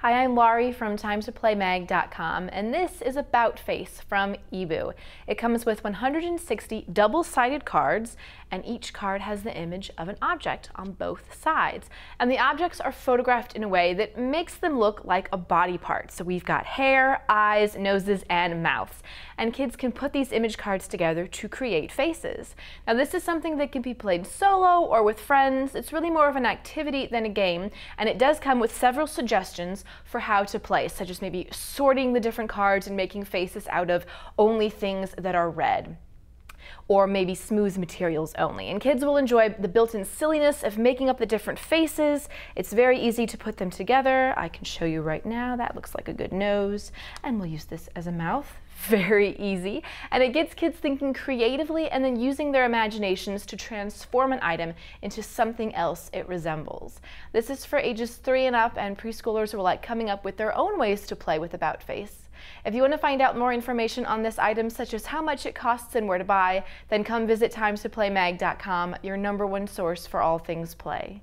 Hi, I'm Laurie from TimeToPlayMag.com, and this is About Face from eeBoo. It comes with 160 double-sided cards, and each card has the image of an object on both sides. And the objects are photographed in a way that makes them look like a body part. So we've got hair, eyes, noses, and mouths. And kids can put these image cards together to create faces. Now this is something that can be played solo or with friends. It's really more of an activity than a game, and it does come with several suggestions for how to play, such as maybe sorting the different cards and making faces out of only things that are red or maybe smooth materials only. And kids will enjoy the built-in silliness of making up the different faces. It's very easy to put them together. I can show you right now. That looks like a good nose. And we'll use this as a mouth very easy, and it gets kids thinking creatively and then using their imaginations to transform an item into something else it resembles. This is for ages three and up, and preschoolers will like coming up with their own ways to play with About Face. If you want to find out more information on this item, such as how much it costs and where to buy, then come visit timesToPlayMag.com, your number one source for all things play.